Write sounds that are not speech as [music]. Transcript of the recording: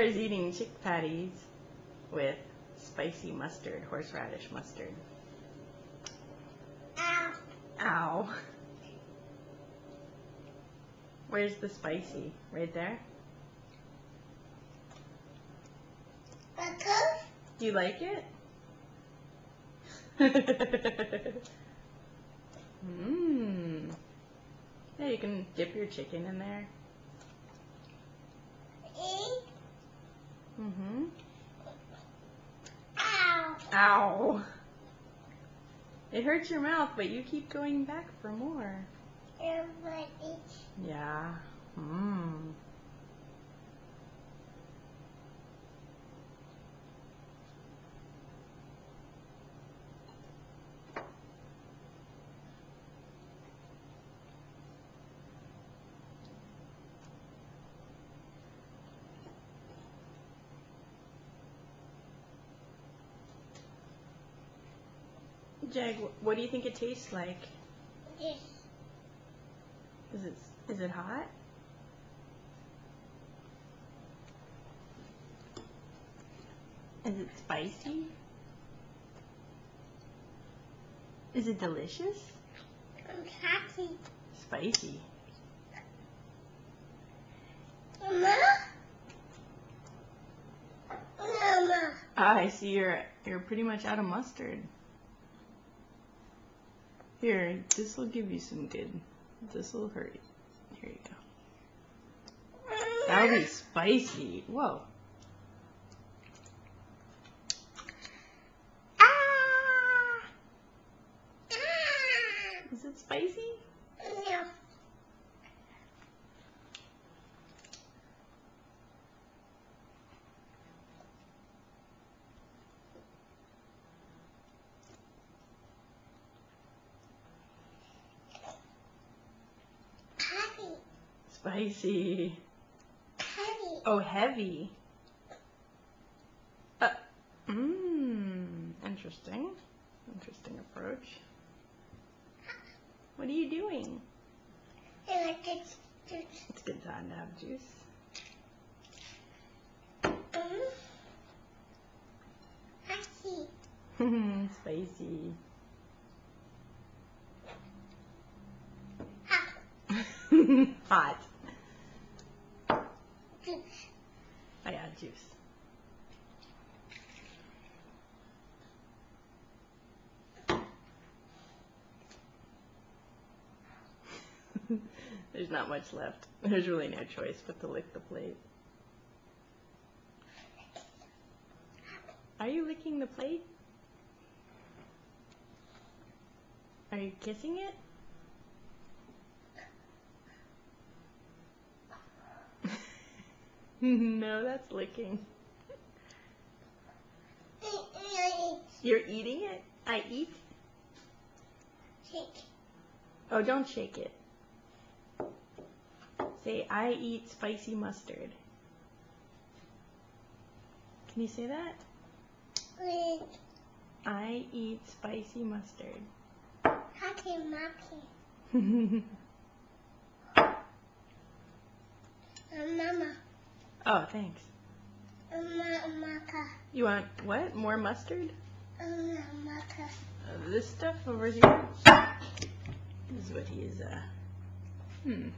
is eating chick patties with spicy mustard, horseradish mustard. Ow. Ow. Where's the spicy? Right there? Because Do you like it? Mmm. [laughs] Yeah, you can dip your chicken in there. eat. Mm-hmm. Ow. Ow. It hurts your mouth, but you keep going back for more. Yeah. Mmm. Jag, what do you think it tastes like? This. Is it is it hot? Is it spicy? Is it delicious? I'm. Spicy. Mama. Mama. Ah, I see you're you're pretty much out of mustard. Here, this will give you some good. This will hurt. Here you go. That'll be spicy. Whoa. Ah. Ah. Is it spicy? No. Happy. Spicy. Happy. Oh, heavy. Uh, mmm. Interesting. Interesting approach. What are you doing? I like. Just, It's a good time to have juice. happy. [laughs] Spicy. Happy. [laughs] Hot. Oh yeah, juice. [laughs] There's not much left. There's really no choice but to lick the plate. Are you licking the plate? Are you kissing it? [laughs] no, that's licking. [laughs] You're eating it? I eat? Shake. Oh, don't shake it. Say, I eat spicy mustard. Can you say that? I eat spicy mustard. happy monkey. [laughs] Mama. Oh, thanks. You want what? More mustard? Uh, this stuff over here? This is what he is, uh, hmm.